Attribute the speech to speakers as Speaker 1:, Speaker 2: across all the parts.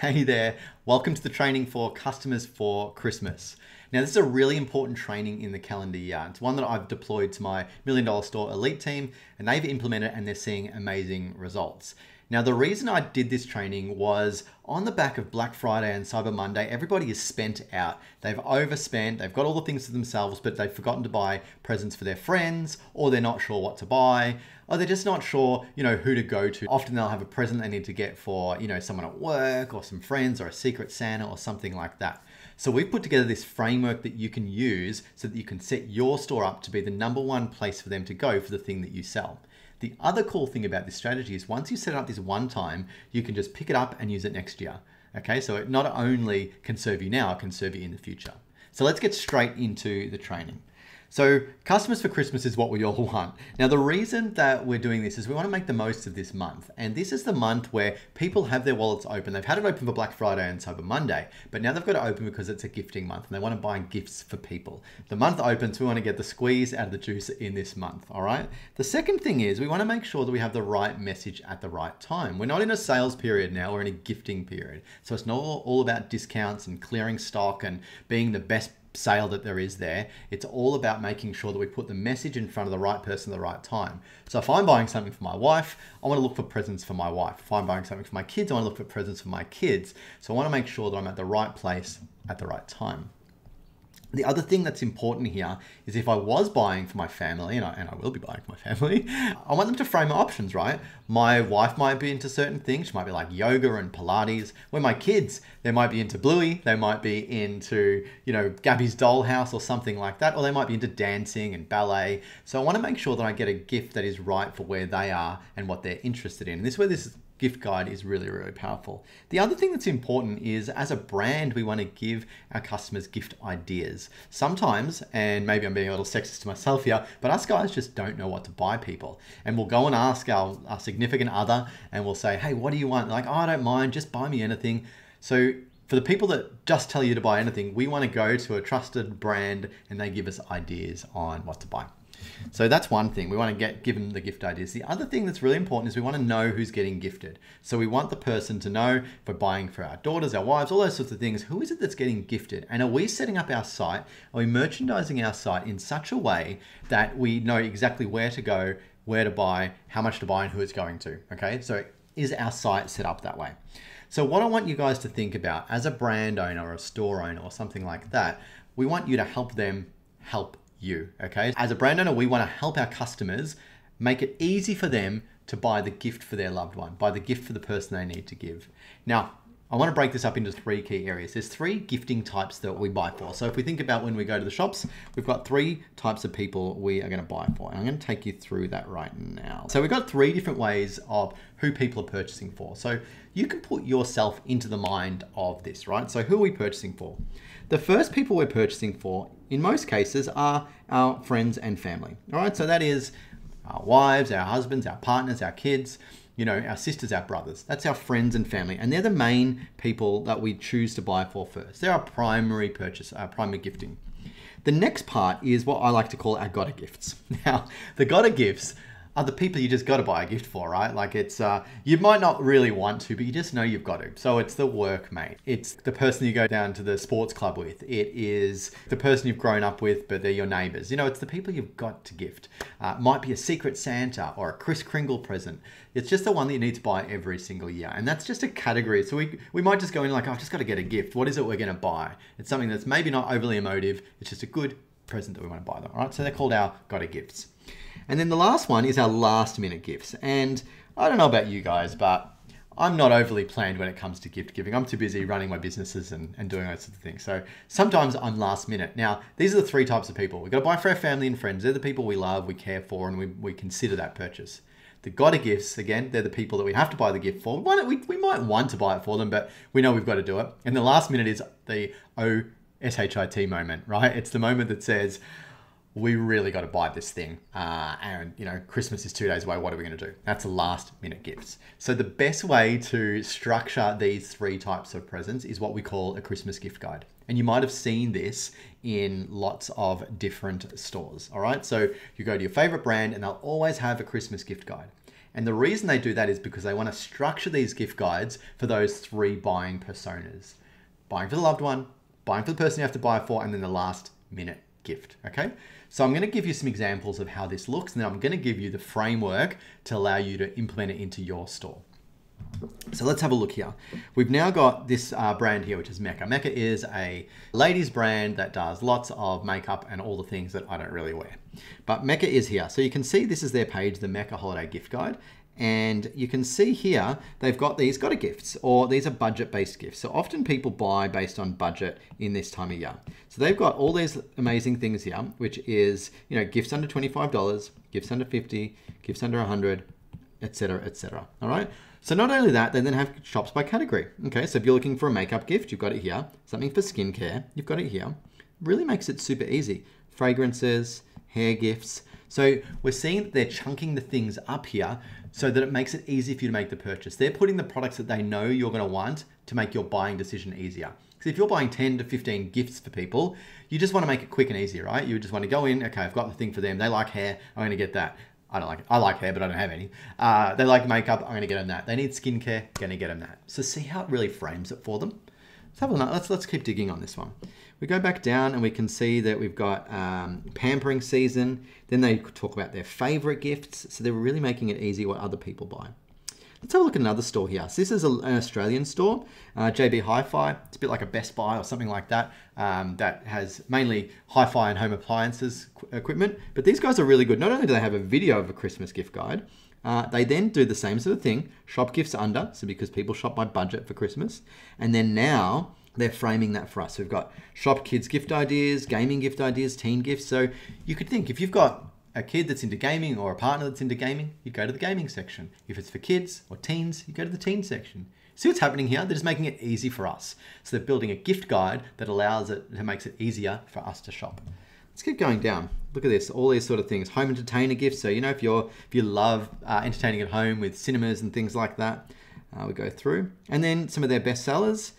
Speaker 1: Hey there, welcome to the training for customers for Christmas. Now, this is a really important training in the calendar year. It's one that I've deployed to my Million Dollar Store Elite team, and they've implemented and they're seeing amazing results. Now, the reason I did this training was on the back of Black Friday and Cyber Monday, everybody is spent out. They've overspent, they've got all the things to themselves, but they've forgotten to buy presents for their friends, or they're not sure what to buy, or they're just not sure, you know, who to go to. Often they'll have a present they need to get for, you know, someone at work or some friends or a secret Santa or something like that. So we've put together this framework that you can use so that you can set your store up to be the number one place for them to go for the thing that you sell. The other cool thing about this strategy is once you set it up this one time, you can just pick it up and use it next year. Okay, so it not only can serve you now, it can serve you in the future. So let's get straight into the training. So customers for Christmas is what we all want. Now the reason that we're doing this is we want to make the most of this month. And this is the month where people have their wallets open. They've had it open for Black Friday and Cyber Monday, but now they've got it open because it's a gifting month and they want to buy gifts for people. The month opens, we want to get the squeeze out of the juice in this month, all right? The second thing is we want to make sure that we have the right message at the right time. We're not in a sales period now, we're in a gifting period. So it's not all about discounts and clearing stock and being the best sale that there is there. It's all about making sure that we put the message in front of the right person at the right time. So if I'm buying something for my wife, I want to look for presents for my wife. If I'm buying something for my kids, I want to look for presents for my kids. So I want to make sure that I'm at the right place at the right time. The other thing that's important here is if I was buying for my family, and I, and I will be buying for my family, I want them to frame my options, right? My wife might be into certain things. She might be like yoga and Pilates. Where my kids, they might be into Bluey. They might be into, you know, Gabby's Dollhouse or something like that. Or they might be into dancing and ballet. So I want to make sure that I get a gift that is right for where they are and what they're interested in. And this is where this gift guide is really, really powerful. The other thing that's important is as a brand, we want to give our customers gift ideas. Sometimes, and maybe I'm being a little sexist to myself here, but us guys just don't know what to buy people. And we'll go and ask our, our significant other and we'll say, hey, what do you want? Like, oh, I don't mind, just buy me anything. So for the people that just tell you to buy anything, we want to go to a trusted brand and they give us ideas on what to buy. So that's one thing. We want to get give them the gift ideas. The other thing that's really important is we want to know who's getting gifted. So we want the person to know for buying for our daughters, our wives, all those sorts of things. Who is it that's getting gifted? And are we setting up our site? Are we merchandising our site in such a way that we know exactly where to go, where to buy, how much to buy, and who it's going to? Okay, so is our site set up that way? So what I want you guys to think about as a brand owner or a store owner or something like that, we want you to help them help you, okay? As a brand owner, we want to help our customers make it easy for them to buy the gift for their loved one, buy the gift for the person they need to give. Now, I want to break this up into three key areas. There's three gifting types that we buy for. So if we think about when we go to the shops, we've got three types of people we are going to buy for. And I'm going to take you through that right now. So we've got three different ways of who people are purchasing for. So you can put yourself into the mind of this, right? So who are we purchasing for? The first people we're purchasing for, in most cases, are our friends and family. All right, so that is our wives, our husbands, our partners, our kids, you know, our sisters, our brothers. That's our friends and family, and they're the main people that we choose to buy for first. They're our primary purchase, our primary gifting. The next part is what I like to call our gotta gifts. Now, the gotta gifts are the people you just got to buy a gift for, right? Like it's, uh, you might not really want to, but you just know you've got to. So it's the workmate. It's the person you go down to the sports club with. It is the person you've grown up with, but they're your neighbors. You know, it's the people you've got to gift. Uh, might be a secret Santa or a Kris Kringle present. It's just the one that you need to buy every single year. And that's just a category. So we, we might just go in like, oh, I've just got to get a gift. What is it we're going to buy? It's something that's maybe not overly emotive. It's just a good present that we want to buy them. All right. So they're called our got to gifts. And then the last one is our last minute gifts. And I don't know about you guys, but I'm not overly planned when it comes to gift giving. I'm too busy running my businesses and, and doing those sorts of things. So sometimes I'm last minute. Now, these are the three types of people. We've got to buy for our family and friends. They're the people we love, we care for, and we, we consider that purchase. The gotta gifts, again, they're the people that we have to buy the gift for. We, we might want to buy it for them, but we know we've got to do it. And the last minute is the O S H I T moment, right? It's the moment that says, we really got to buy this thing. Uh, and, you know, Christmas is two days away. What are we going to do? That's last minute gifts. So, the best way to structure these three types of presents is what we call a Christmas gift guide. And you might have seen this in lots of different stores. All right. So, you go to your favorite brand and they'll always have a Christmas gift guide. And the reason they do that is because they want to structure these gift guides for those three buying personas buying for the loved one, buying for the person you have to buy for, and then the last minute gift. Okay. So I'm going to give you some examples of how this looks, and then I'm going to give you the framework to allow you to implement it into your store. So let's have a look here. We've now got this uh, brand here, which is Mecca. Mecca is a ladies brand that does lots of makeup and all the things that I don't really wear. But Mecca is here. So you can see this is their page, the Mecca Holiday Gift Guide. And you can see here, they've got these got a gifts or these are budget based gifts. So often people buy based on budget in this time of year. So they've got all these amazing things here, which is, you know, gifts under $25, gifts under 50, gifts under 100, etc., etc. All right. So not only that, they then have shops by category. Okay, so if you're looking for a makeup gift, you've got it here. Something for skincare, you've got it here. Really makes it super easy. Fragrances, hair gifts. So we're seeing that they're chunking the things up here so that it makes it easy for you to make the purchase. They're putting the products that they know you're going to want to make your buying decision easier. Because if you're buying 10 to 15 gifts for people, you just want to make it quick and easy, right? You just want to go in, okay, I've got the thing for them. They like hair, I'm going to get that. I don't like it. I like hair, but I don't have any. Uh, they like makeup. I'm going to get them that. They need skincare. Going to get them that. So see how it really frames it for them. Let's have a look. Let's let's keep digging on this one. We go back down and we can see that we've got um, pampering season. Then they talk about their favorite gifts. So they're really making it easy what other people buy. Let's have a look at another store here. So this is an Australian store, uh, JB Hi-Fi. It's a bit like a Best Buy or something like that. Um, that has mainly hi-fi and home appliances equipment. But these guys are really good. Not only do they have a video of a Christmas gift guide, uh, they then do the same sort of thing. Shop gifts under, so because people shop by budget for Christmas, and then now they're framing that for us. We've got shop kids gift ideas, gaming gift ideas, teen gifts. So you could think if you've got a kid that's into gaming or a partner that's into gaming, you go to the gaming section. If it's for kids or teens, you go to the teen section. See what's happening here? They're just making it easy for us. So they're building a gift guide that allows it, that makes it easier for us to shop. Let's keep going down. Look at this, all these sort of things. Home entertainer gifts. So you know, if you're if you love uh, entertaining at home with cinemas and things like that, uh, we go through. And then some of their best sellers.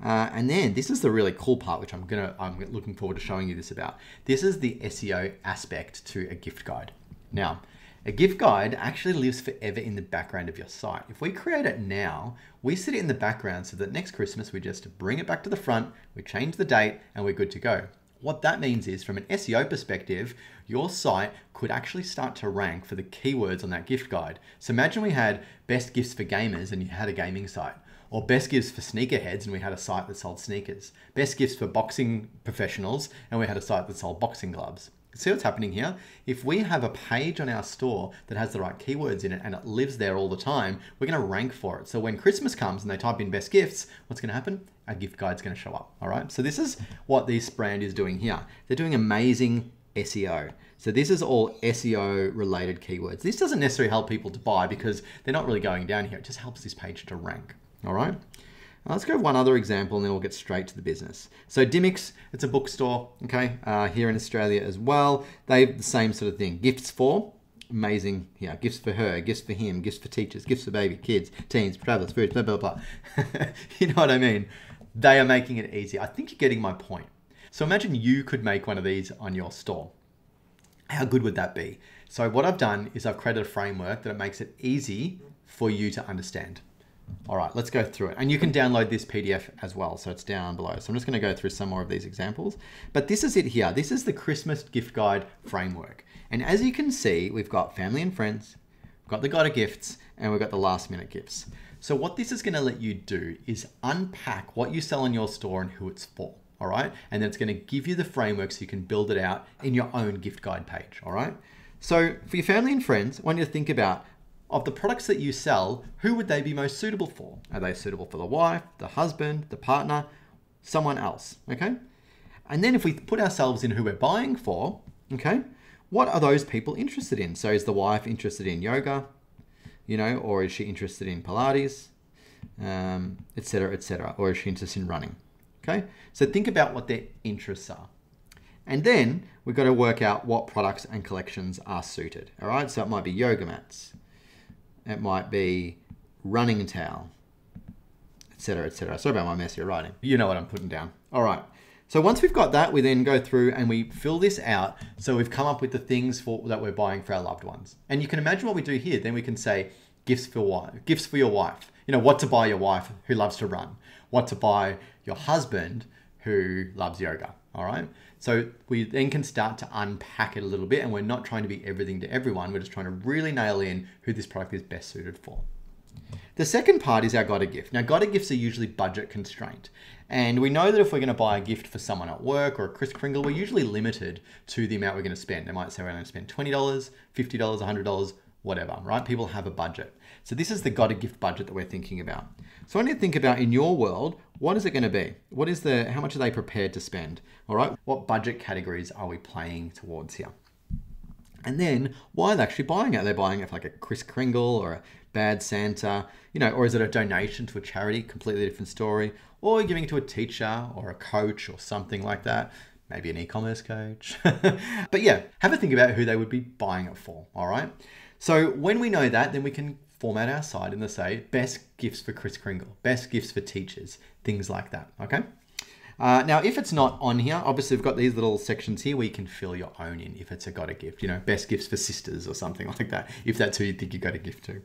Speaker 1: Uh, and then this is the really cool part, which I'm gonna I'm looking forward to showing you this about. This is the SEO aspect to a gift guide. Now, a gift guide actually lives forever in the background of your site. If we create it now, we set it in the background so that next Christmas we just bring it back to the front, we change the date, and we're good to go. What that means is, from an SEO perspective, your site could actually start to rank for the keywords on that gift guide. So imagine we had best gifts for gamers and you had a gaming site or best gifts for sneakerheads and we had a site that sold sneakers. Best gifts for boxing professionals and we had a site that sold boxing gloves. See what's happening here? If we have a page on our store that has the right keywords in it and it lives there all the time, we're going to rank for it. So when Christmas comes and they type in best gifts, what's going to happen? Our gift guide's going to show up. All right. So this is what this brand is doing here. They're doing amazing SEO. So this is all SEO related keywords. This doesn't necessarily help people to buy because they're not really going down here. It just helps this page to rank. All right. Now let's go one other example and then we'll get straight to the business. So Dymocks, it's a bookstore, okay, uh, here in Australia as well. They have the same sort of thing. Gifts for, amazing, yeah, gifts for her, gifts for him, gifts for teachers, gifts for baby, kids, teens, travelers, food, blah, blah, blah. you know what I mean? They are making it easy. I think you're getting my point. So imagine you could make one of these on your store. How good would that be? So what I've done is I've created a framework that it makes it easy for you to understand. All right, let's go through it. And you can download this PDF as well, so it's down below. So I'm just gonna go through some more of these examples. But this is it here. This is the Christmas gift guide framework. And as you can see, we've got family and friends, we've got the got a gifts, and we've got the last minute gifts. So what this is gonna let you do is unpack what you sell in your store and who it's for. All right, and then it's going to give you the framework so you can build it out in your own gift guide page. All right, so for your family and friends, I want you to think about of the products that you sell, who would they be most suitable for? Are they suitable for the wife, the husband, the partner, someone else? Okay. And then if we put ourselves in who we're buying for, okay, what are those people interested in? So is the wife interested in yoga, you know, or is she interested in Pilates, um, etc., etc., or is she interested in running? Okay. So think about what their interests are. And then we've got to work out what products and collections are suited. All right. So it might be yoga mats, it might be running towel, etc., etc. Sorry about my messy writing. You know what I'm putting down. All right. So once we've got that, we then go through and we fill this out. So we've come up with the things for that we're buying for our loved ones. And you can imagine what we do here. Then we can say gifts for wife, gifts for your wife. You know, what to buy your wife who loves to run, what to buy your husband who loves yoga. All right. So we then can start to unpack it a little bit and we're not trying to be everything to everyone. We're just trying to really nail in who this product is best suited for. The second part is our got a gift. Now, got a gifts are usually budget constrained. And we know that if we're going to buy a gift for someone at work or a Kris Kringle, we're usually limited to the amount we're going to spend. They might say we're going to spend $20, $50, $100, whatever, right? People have a budget. So this is the got a gift budget that we're thinking about. So I need to think about in your world, what is it going to be? What is the, how much are they prepared to spend? All right. What budget categories are we playing towards here? And then why are they actually buying it? Are they buying it for like a Kris Kringle or a Bad Santa, you know, or is it a donation to a charity? Completely different story. Or giving it to a teacher or a coach or something like that. Maybe an e-commerce coach. but yeah, have a think about who they would be buying it for. All right. So when we know that, then we can format our site and say best gifts for Kris Kringle, best gifts for teachers, things like that. Okay. Uh, now, if it's not on here, obviously we've got these little sections here where you can fill your own in if it's a got a gift, you know, best gifts for sisters or something like that, if that's who you think you got a gift to.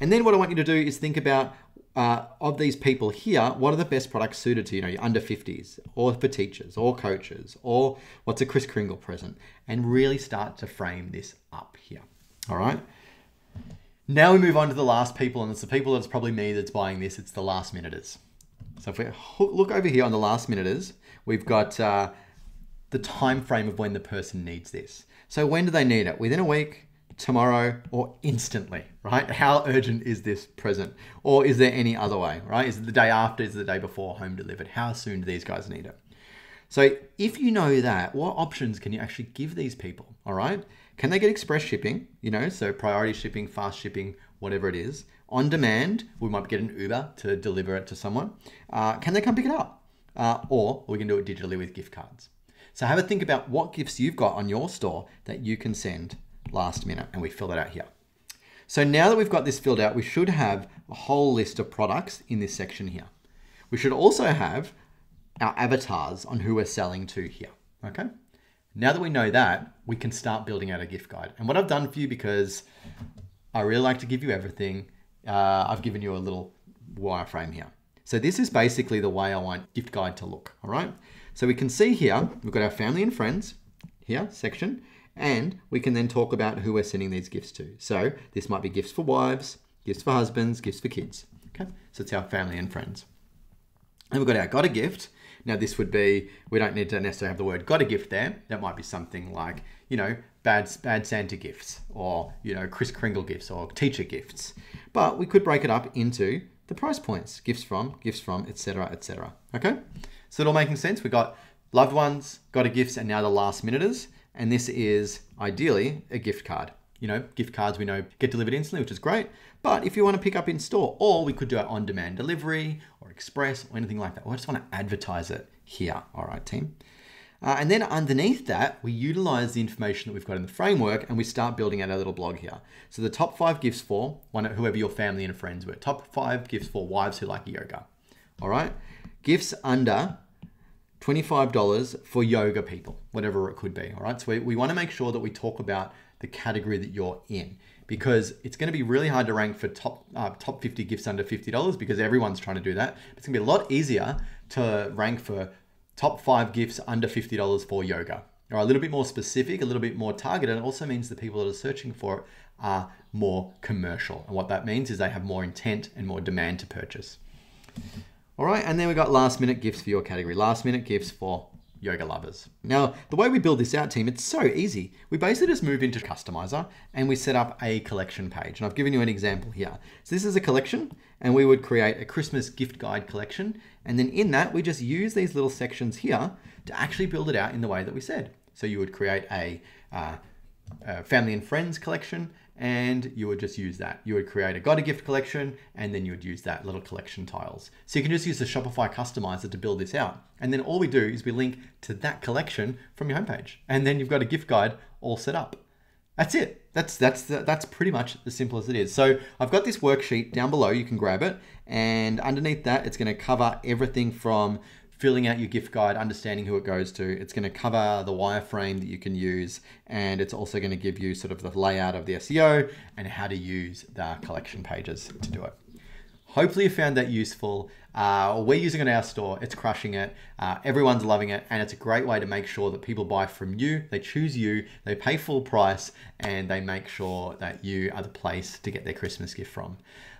Speaker 1: And then what I want you to do is think about uh, of these people here, what are the best products suited to you know your under 50s, or for teachers, or coaches, or what's a Kris Kringle present, and really start to frame this up here. All right. Now we move on to the last people, and it's the people that's probably me that's buying this. It's the last minuters. So if we look over here on the last minuters, we've got uh, the time frame of when the person needs this. So when do they need it? Within a week, tomorrow, or instantly, right? How urgent is this present? Or is there any other way, right? Is it the day after? Is it the day before home delivered? How soon do these guys need it? So if you know that, what options can you actually give these people, all right? Can they get express shipping, you know, so priority shipping, fast shipping, whatever it is? On demand, we might get an Uber to deliver it to someone. Uh, can they come pick it up? Uh, or we can do it digitally with gift cards. So have a think about what gifts you've got on your store that you can send last minute and we fill that out here. So now that we've got this filled out, we should have a whole list of products in this section here. We should also have our avatars on who we're selling to here, okay? Now that we know that, we can start building out a gift guide. And what I've done for you, because I really like to give you everything, uh, I've given you a little wireframe here. So this is basically the way I want gift guide to look, all right? So we can see here, we've got our family and friends here section, and we can then talk about who we're sending these gifts to. So this might be gifts for wives, gifts for husbands, gifts for kids. Okay, so it's our family and friends. And we've got our got a gift. Now this would be, we don't need to necessarily have the word got a gift there. That might be something like, you know, bad, bad Santa gifts or, you know, Kris Kringle gifts or teacher gifts. But we could break it up into the price points, gifts from, gifts from, etc., etc. Okay, so it all making sense. We got loved ones, got a gifts, and now the last minuters. And this is ideally a gift card. You know, gift cards we know get delivered instantly, which is great. But if you want to pick up in store, or we could do it on demand delivery or express or anything like that, or I just want to advertise it here. All right, team. Uh, and then underneath that, we utilize the information that we've got in the framework and we start building out our little blog here. So the top five gifts for one, whoever your family and friends were. Top five gifts for wives who like yoga. All right. Gifts under $25 for yoga people, whatever it could be. All right. So we, we want to make sure that we talk about the category that you're in because it's going to be really hard to rank for top uh, top 50 gifts under $50 because everyone's trying to do that. It's going to be a lot easier to rank for top five gifts under $50 for yoga. Or a little bit more specific, a little bit more targeted. It also means the people that are searching for it are more commercial. And what that means is they have more intent and more demand to purchase. All right, and then we've got last minute gifts for your category. Last minute gifts for yoga lovers. Now, the way we build this out, team, it's so easy. We basically just move into Customizer and we set up a collection page. And I've given you an example here. So this is a collection and we would create a Christmas gift guide collection. And then in that, we just use these little sections here to actually build it out in the way that we said. So you would create a, uh, a family and friends collection and you would just use that. You would create a got a gift collection and then you would use that little collection tiles. So you can just use the Shopify customizer to build this out. And then all we do is we link to that collection from your homepage. And then you've got a gift guide all set up. That's it. That's that's that's pretty much as simple as it is. So I've got this worksheet down below. You can grab it, and underneath that, it's going to cover everything from filling out your gift guide, understanding who it goes to. It's going to cover the wireframe that you can use, and it's also going to give you sort of the layout of the SEO and how to use the collection pages to do it. Hopefully, you found that useful. Uh, we're using it in our store. It's crushing it. Uh, everyone's loving it. And it's a great way to make sure that people buy from you. They choose you, they pay full price, and they make sure that you are the place to get their Christmas gift from.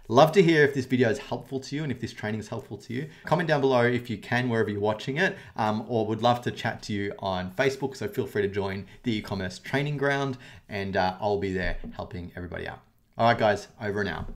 Speaker 1: Love to hear if this video is helpful to you and if this training is helpful to you. Comment down below if you can, wherever you're watching it, um, or would love to chat to you on Facebook. So feel free to join the e-commerce training ground and uh, I'll be there helping everybody out. All right, guys, over and out.